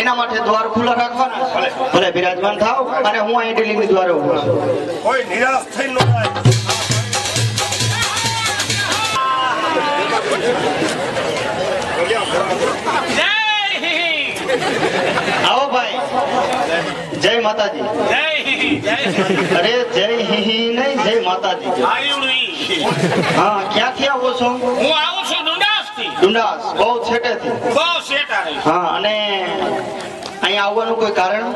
એના માટે દ્વાર ખુલ્લા રાખવાના? ભલે. બિરાજમાન થાવ અને હું અહીં ડેલિંગની દ્વારે ઊભો છું. કોઈ નિરાશ થઈ ન જાય. આવો ભાઈ. જય માતાજી. અરે જય હિ નહીં જય માતાજી. હા ક્યાંથી આવો છો? હું આવું છું ડુંડાસ બહુ છેટેથી બહુ છેટા હા અને અહીંયા આવવાનું કોઈ કારણ?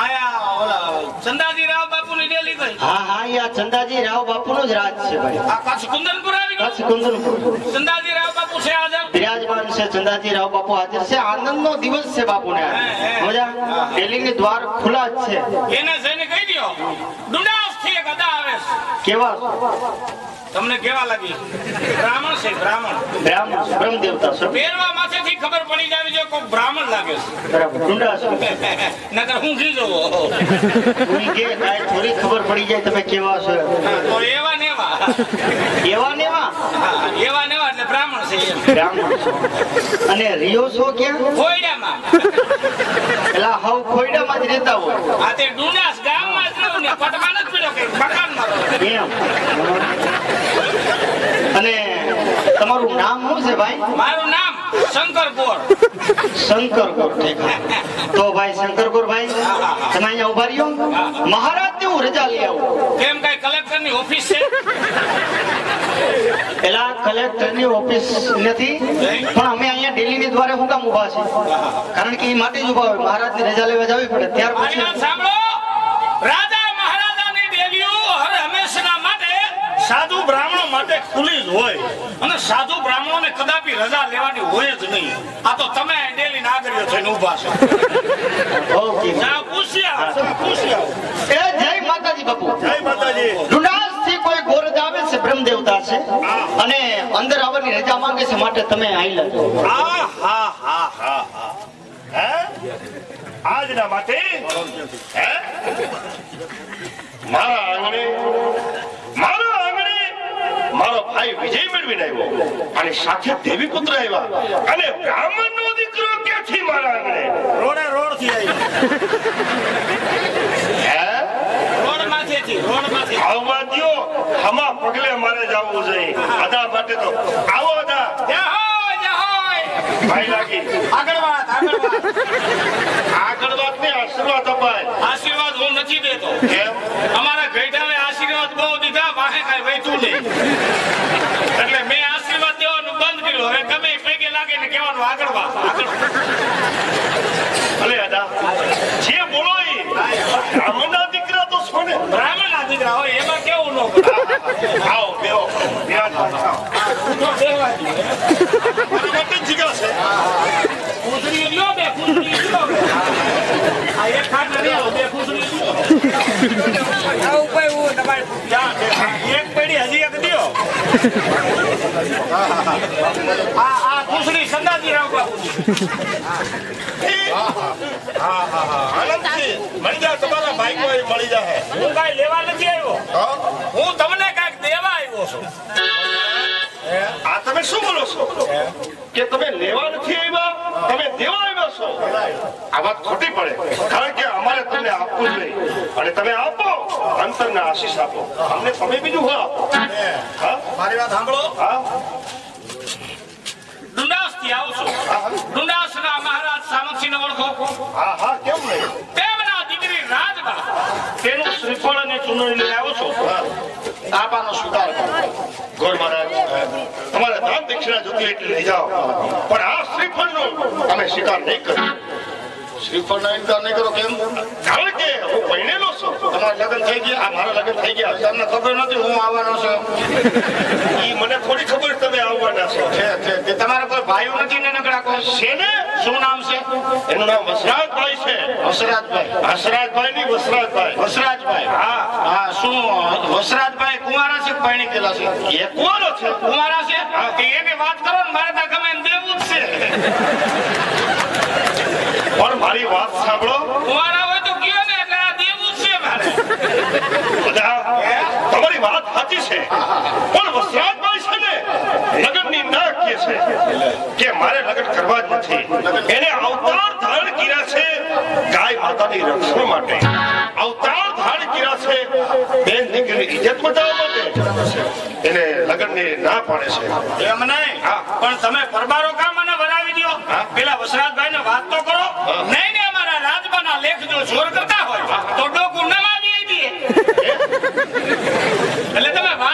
આયા ઓલા ચંદાજી રાવ બાપુની ડેલી ગઈ. હા હા અહીંયા ચંદાજી રાવ બાપુનો જ રાજ છે ભાઈ. આ કચ્છ કુંદનપુર આવી કચ્છ કુંદનપુર. ચંદાજી રાવ બાપુ છે હાજર બિરાજમાન છે ચંદાજી રાવ બાપુ હાજર છે. આનંદ નો દિવસ છે બાપુ ને મજા? મજા ડેલીની દ્વાર ખુલ્લા જ છે. એને જઈને કહી દો થી. કેવા? તમને કેવા લાગી બ્રાહ્મણ છે બ્રાહ્મણ. બ્રાહ્મણ બ્રહ્મ દેવતા છો. પહેરવા માથેથી ખબર પડી જાવી જોઈએ કોઈ બ્રાહ્મણ લાગે બરાબર ડુંડા છો? નકર હું ઘી જવો. ઊંઘી કે કાંઈ થોડી ખબર પડી જાય તમે કેવા છો તો એવા નેવા એવા. એવા ને એવા? હા, એવા ને એવા એટલે બ્રાહ્મણ છે બ્રાહ્મણ છો. અને રિયો છો ક્યાં? ખોયડામાં. પેલા હાવ ખોયડામાં જ રહેતા હોય. આ તે ડુંડાસ જ પીડ્યો કે મકાનમાં એમ અને તમારું નામ શું છે ભાઈ? મારું નામ શંકરપુર. શંકરપુર તો ભાઈ શંકરપુર ભાઈ તમે અહીંયા ઊભા રહ્યો? મહારાજ ને હું રજા લઈ આવું. કેમ કઈ કલેક્ટરની ઓફિસ છે? પેલા કલેક્ટરની ઓફિસ નથી પણ અમે અહીંયા દિલ્હી ની દ્વારે હું કામ ઊભા છે કારણ કે એ માટે જ ઊભા હોય. મહારાજની રજા લેવા જવી પડે. ત્યાર પછી સાંભળો. રાજા સાધુ બ્રાહ્મણો માટે ખુલ્લી જ હોય. અને સાધુ બ્રાહ્મણોને કદાપી રજા લેવાની હોય જ નહીં. આ તો તમે ડેલી નાગરિયો થઈને ઊભા છો. ઓકે. જા પૂછી આવો, જા પૂછી આવો. એ જય માતાજી બાપુ. જય માતાજી. થી કોઈ ગોરજ આવે છે બ્રહ્મ દેવતા છે અને અંદર આવવાની રજા માંગે છે માટે તમે આવી આ હા હા હા હા. હે? આજના માટે? હે? મારા આંગણે મેળવીને આવ્યો અને સાથે દેવી પુત્ર આવ્યા. અને બ્રાહ્મણ નો દીકરો ક્યાંથી મારા આંગણે? રોડે રોડથી આશીર્વાદ હું નથી દેતો. અમારા ગઈઢાએ આશીર્વાદ બહુ દીધા વાહે કઈ વહેતું નહીં એટલે મેં આશીર્વાદ દેવાનું બંધ કર્યું હવે ગમે એ પૈકી લાગે ને કહેવાનું આગળ વાત ભલે દાદા જે બોલો બ્રાહ્મણના દીકરા તો છો ને બ્રાહ્મણના દીકરા હોય એમાં કેવું નો આવો બેહો બેહો જીગા છે કુદરી લ્યો બે કુદરી લ્યો. આ એક ખાટ નહીં આવો, બે કૂતરી લ્યો. જા, બે. એક પેઢી હજી એક દ્યો. આ આ કૂતરી સંદાજી રાવ બાપુની. આનંદથી મળી જા તમારા ભાઈ કોઈ મળી જાય હું કાંઈ લેવા નથી આવ્યો હું તમને કાંઈક દેવા આવ્યો છું તમે શું બોલો છો? કે તમે લેવા નથી આવ્યા? તમે દેવા આવ્યા છો? આ વાત ખોટી પડે. કારણ કે અમારે તમને આપવું જ નહીં. અને તમે આપો અંતરને આશીષ આપો. અમને તમે બીજું હા આપો? મારી વાત સાંભળો. હા? ડુંડાસથી આવશો. છું ડુંડાસ ના મહારાજ સામંતસિંહ ઓળખો. હા હા કેમ નહીં? તેનું શ્રીફળ અને ચૂંટણી લઈને આવ્યો છો? આપાનો સ્વીકાર કરો ગોર મહારાજ તમારે ધામ દક્ષિણા જોતી એટલે લઈ જાઓ. પણ આ શ્રીફળનો અમે સ્વીકાર નહીં કર્યો શ્રીફળ નો નહીં કરો કેમ? કારણ કે હું પરણેલો છું. તમારા લગ્ન થઈ ગયા આ મારા લગ્ન થઈ ગયા. તમને ખબર નથી હું આવવાનો છું. ઈ મને થોડી ખબર તમે આવવાના છે. તે તમારા કોઈ ભાઈઓ નથી ને નકડા કોઈ. છે ને શું નામ છે? એનું નામ વસરાજભાઈ. છે? વસરાજભાઈ. હસરાજભાઈ ની વસરાજભાઈ. વસરાજભાઈ. હા. હા શું વસરાજભાઈ કુંવારા છે પાણી પરણી છે? એ કોનો છે કુંવારા છે? કે એને વાત કરો ને મારે તો ગમે એમ દેવું જ છે. પણ મારી વાત સાંભળો. કુંવારા હોય તો કયો ને એટલે આ દેવું જ છે મારે. તમારી વાત સાચી છે. વસરાજભાઈ છે કે મારે લગ્ન કરવા જ નથી. એને અવતાર ધારણ કર્યા છે ગાય માતાની રક્ષણ માટે. અવતાર ધારણ કર્યા છે બેન દીકરીની ઇજ્જત બચાવવા માટે. એને લગ્નની ના પાડે છે. એમ નહીં. પણ તમે પરબારો કામ મને વરાવી દ્યો? પેલા વસરાજભાઈ ને વાત તો કરો. નહીં ને અમારા રાજબાના લેખ જો જોર કરતા હોય તો ડોકું ન મારી દઈએ. એટલે તમે વાત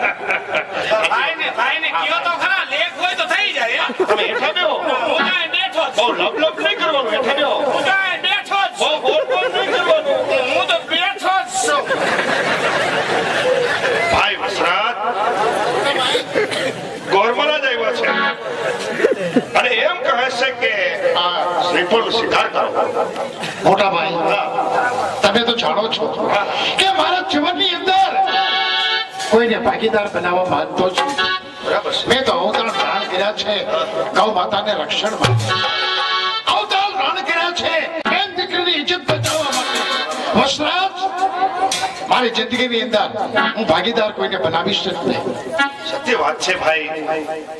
દ્યો ભાઈ ને ભાઈ ને કયો તો ખરા? લેખ હોય તો થઈ જાય તમે હેઠા બેહો. હું કાંઈ બેઠો જ. બહુ લપ લપ નહીં કરવાનું હેઠા બેહો. હું કાંઈ બેઠો જ. બહુ બોલ બોલ નહીં કરવાનું. હું તો બેઠો જ છું. ભાઈ વસરાજ ગોરમલા જ આવ્યા છે. અને એમ કહે છે કે આ શ્રીફળ સ્વીકાર કરો. મોટા ભાઈ તમે તો જાણો છો કે મારા જીવનની અંદર કોઈને ભાગીદાર બનાવવા માંગતો છું. બરાબર મેં તો અવતરણ પ્રાણ કર્યા છે. ગૌ માતાને રક્ષણ માટે. અવતરણ પ્રાણ કર્યા છે. બેન દીકરીની ઇજ્જત બચાવવા માટે. વસરાજ મારી જિંદગીની અંદર હું ભાગીદાર કોઈને બનાવીશ જ નહીં. સત્ય વાત છે ભાઈ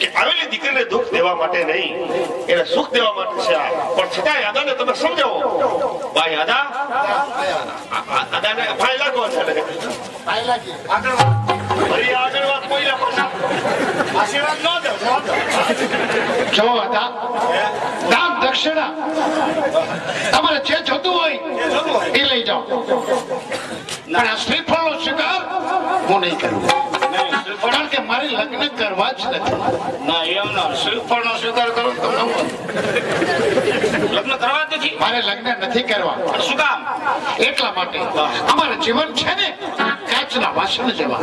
કે આવેલી દીકરીને દુઃખ દેવા માટે નહીં એને સુખ દેવા માટે છે પણ છતાં યાદાને તમે સમજાવો. ભાઈ યાદા? આદાને ભાઈ લાગો. છે. આગળ ના ન ન જો દાન દક્ષિણા. તમારે જે જોતું હોય એ લઈ જાઓ. પણ આ શ્રીફળનો શિકાર હું નહીં કરું. મારે લગ્ન કરવા જ નથી. ના એમ ના શ્રીફળનો સ્વીકાર કરો તો લગ્ન કરવા જ નથી. મારે લગ્ન નથી કરવા. શું કામ? એટલા માટે અમારું જીવન છે ને કાચના વાસણ જેવા.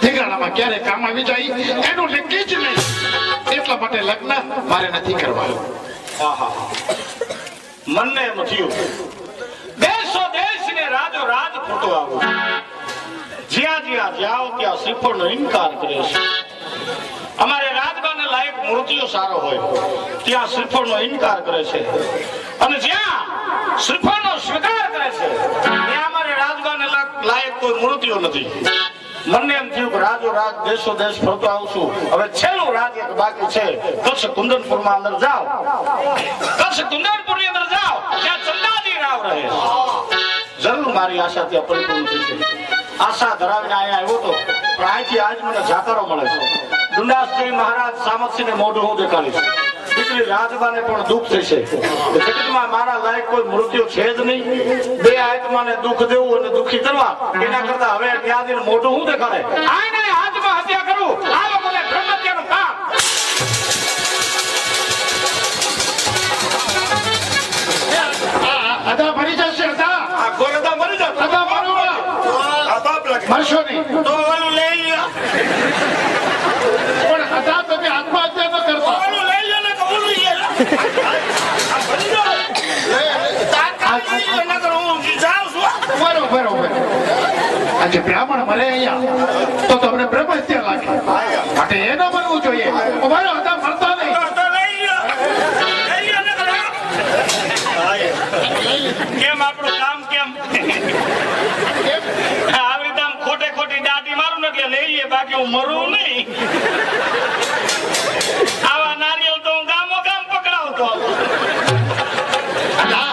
ધીંગાણામાં ક્યારે કામ આવી જાય એનું નક્કી જ નહીં. એટલા માટે લગ્ન મારે નથી કરવા. મનને એમ થયું દેશો દેશ ને રાજો રાજ ખોટો આવો. જ્યાં જ્યાં જાઓ, ત્યાં શ્રીફળનો ઇનકાર કરે છે. અમારે રાજબાને લાયક મૂર્તિઓ સારો હોય, ત્યાં શ્રીફળનો ઇનકાર કરે છે. અને જ્યાં શ્રીફળનો સ્વીકાર કરે છે, ત્યાં અમારે રાજબાને લાયક કોઈ મૂર્તિઓ નથી. મને એમ થયું કે રાજો રાજ, દેશો દેશ ફરતો આવશું. હવે છેલ્લું રાજ એક બાકી છે. કચ્છ કુંદનપુરમાં અંદર જાઓ. કચ્છ કુંદનપુરની અંદર જાઓ. ત્યાં ચંદાજી રાવ રહે. જરૂર મારી આશા ત્યાં પરિપૂર્ણ થશે આશા ધરાવીને અહીંયા આવ્યો તો પણ અહીંથી આજ મને જાકારો મળે છે. ડુંડાસજી મહારાજ સામક્ષીને મોઢું હું દેખાડીશ. દીકરી રાજબાને પણ દુઃખ થશે. જગતમાં કોઈ મૃત્યુ છે જ નહીં. બે આત્માને દુઃખ દેવું અને દુઃખી કરવા એના કરતા હવે ન્યાદીને મોઢું હું દેખાડે. નહીં. તો ઓલું લઈ લ્યો. પણ હતા તમે આત્મહત્યા ન ઓલું લઈ લ્યો ઓલું લઈ લ્યો. આજે બ્રાહ્મણ મળે અહીંયા. તો તમને બ્રહ્મ હત્યા લાગે. માટે એ ન બનવું જોઈએ. અમારો હતા મળતા નહીં. કેમ આપણું કામ કેમ આવી રીતે આમ ખોટે ખોટી દાટી કે લઈ લે બાકી હું મરું નહીં. આવા નારિયેળ તો હું ગામો ગામ પકડાવતો અદા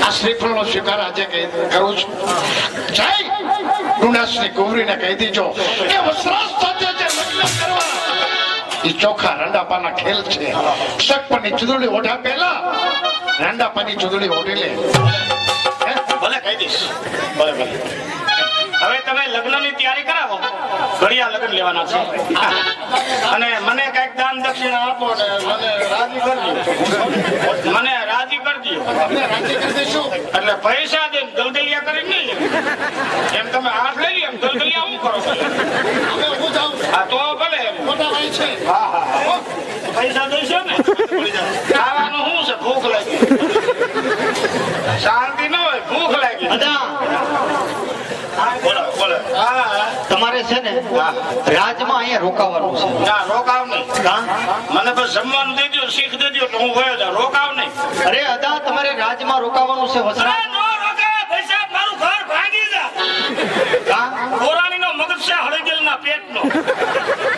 આ? શ્રીફળનો સ્વીકાર આજે કરું છું. જય! ગુણાશ્રી ગૌરીને કહી દીજો કે વસ્ત્રાસ સાથે જે લગ્ન કરવા. એ ચોખા રંડાપાના ખેલ છે. શકપની ચૂંદડી ઓઢા પહેલા રંડાપાની ચૂંદડી ઓઢી લે. ભલે કહી દઈશ. ભલે ભલે. હવે તમે લગ્નની તૈયારી કરાવો. ઘડિયા લગ્ન લેવાના છે. અને મને કંઈક દાન દક્ષિણા આપો મને રાજી કરજો. મને રાજી કરજો. એટલે પૈસા દે ગલગલિયા કરી નહીં એમ તમે હાથ લઈ એમ ગલગલિયા હું કરો? ભલે હા હા. પૈસા દઈશો ને. ખાવાનું શું છે? ભૂખ લાગી. શાંતિ ન હોય, ભૂખ લાગી. તમારે છે ને રાજમાં અહીંયા રોકાવાનું છે. ના રોકાવ નહીં. મને બસ જમવાનું દઈ દો શીખ દેજો તો હું ગયો રોકાવ નહીં. અરે અદા તમારે રાજમાં રોકાવાનું છે વસરા? અરે નો રોકાય ભાઈ મારું ઘર ભાંગી જા કાં? ગોરાણીનો મગજ છે હળગેલના પેટનો.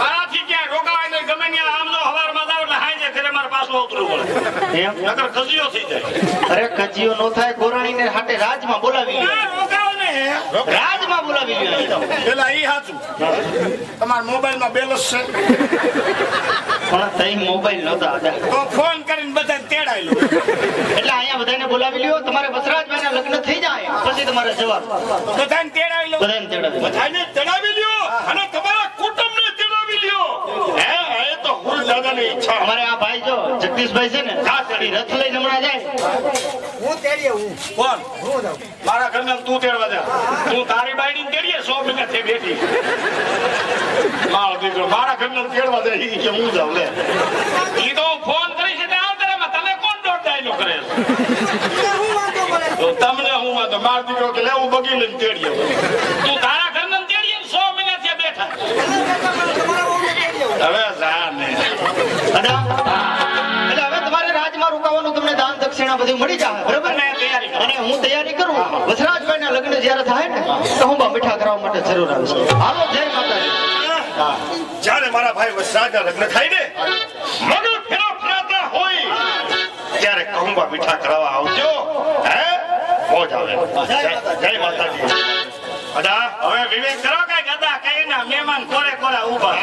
મારાથી ક્યાં રોકાવાય નહીં ગમે ત્યાં આમ જો હવારમાં જાવ એટલે હાંજે ઘરે મારે પાછું ઉતરવું પડે. એમ? નકર કજિયો થઈ જાય. અરે કજીયો નો થાય ગોરાણીને હાટે રાજમાં બોલાવી ના, રોકાવ ને રાજમાં બોલાવી લ્યો પેલા ઈ હાચું. તમારા મોબાઈલમાં બેલેન્સ છે. પણ તઈ મોબાઈલ નહોતા હતા. તો ફોન કરીને બધાને તેડાઈ લો એટલે અહીંયા બધાને બોલાવી લ્યો. તમારે વસરાજભાઈના લગ્ન થઈ જાય. પછી તમારે જવાનું. બધાને તેડાવી લો બધાને તેડાવી બધાને તેડાવી લ્યો. અને તમારા હે એ તો દાદાની ઈચ્છા. અમારે આ ભાઈ જો જગદીશભાઈ છે ને રથ લઈને હમણાં જાય. કોણ? મારા ઘરના તું તેડવા જા. તું તારી બાયડી તેડીએ સો મિનિટથી બેઠી. મારો દીકરો મારા ઘરને તેડવા દે. ઈ કે હું જાઉં લે. ઈ તો ફોન કરી છે આવતા તમે કોણ દોઢ ડાયલો કરે તો તમને હું વાંધો. મારો દીકરો કે લે હું બગી લઈને તેડીએ. દાન બધું મળી જાય. બરોબર? ને અને હું તૈયારી કરું. વસરાજભાઈના લગ્ન જ્યારે થાય ને તો હું બા મીઠા કરાવવા માટે જરૂર આવીશ હાલો જય માતાજી. જ્યારે મારા ભાઈ વસરાજ ના લગ્ન થાય ને મગર ફેરો ફેરાતા હોય ત્યારે કહુંબા મીઠા કરાવવા આવજો. હે? મોજ આવે. જય- માતાજી. અદા હવે વિવેક કરો કઈ ગદા કઈ ના મહેમાન કોરે કોરા ઊભા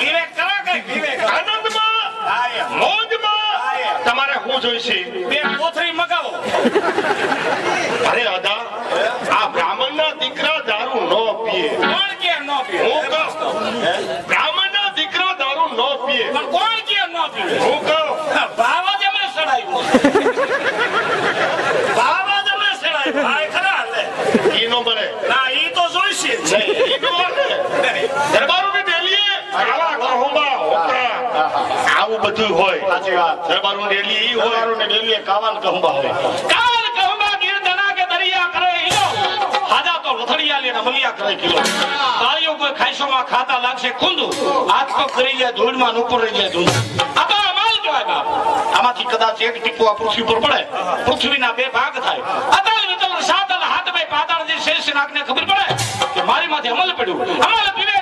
વિવેક કરો કઈ વિવેક. આનંદમાં આયા. શું જોઈશે બે કોથળી મગાવો. અરે અદા આ બ્રાહ્મણના દીકરા દારૂ ન પીએ. કોણ કે ન પીએ? હું કહું બ્રાહ્મણના દીકરા દારૂ ન પીએ પણ કોણ કે ન પીવે હું કહું ભાવ જ અમે સડાવ્યો ભાવ જ અમે સડાવ્યો ભાઈ ખરા લે ઈ નો મળે ના ઈ તો જોઈશે જ. નહીં, ઈ નો મળે. દરબારોની ડેલીએ આવા કહુંબા હોકા. આવું બધું હોય દરબારોની ડેલી ઈ હોય. ડેલીએ કાવાલ કહુંબા હોય. કાલ કહુંબા ગીર દના કે દરિયા કરે ઈલો હાજા તો લથડિયા લેને મલિયા કરે કિલો તાળીઓ કોઈ ખાઈશોમાં ખાતા લાગશે કુંદુ. હાથ પગ કરી જાય ધૂળમાં ઉપર રહી જાય ધૂળ. આ તો અમાલ કહેવાય બાપ. આમાંથી કદાચ એક ટીપો આ પૃથ્વી પર પડે. પૃથ્વીના બે ભાગ થાય. અતલ વિતલ સાતલ હાથ ભાઈ પાતાળ જે શેષ નાગને ખબર પડે કે મારી માથે અમલ પડ્યું. અમલ પીવે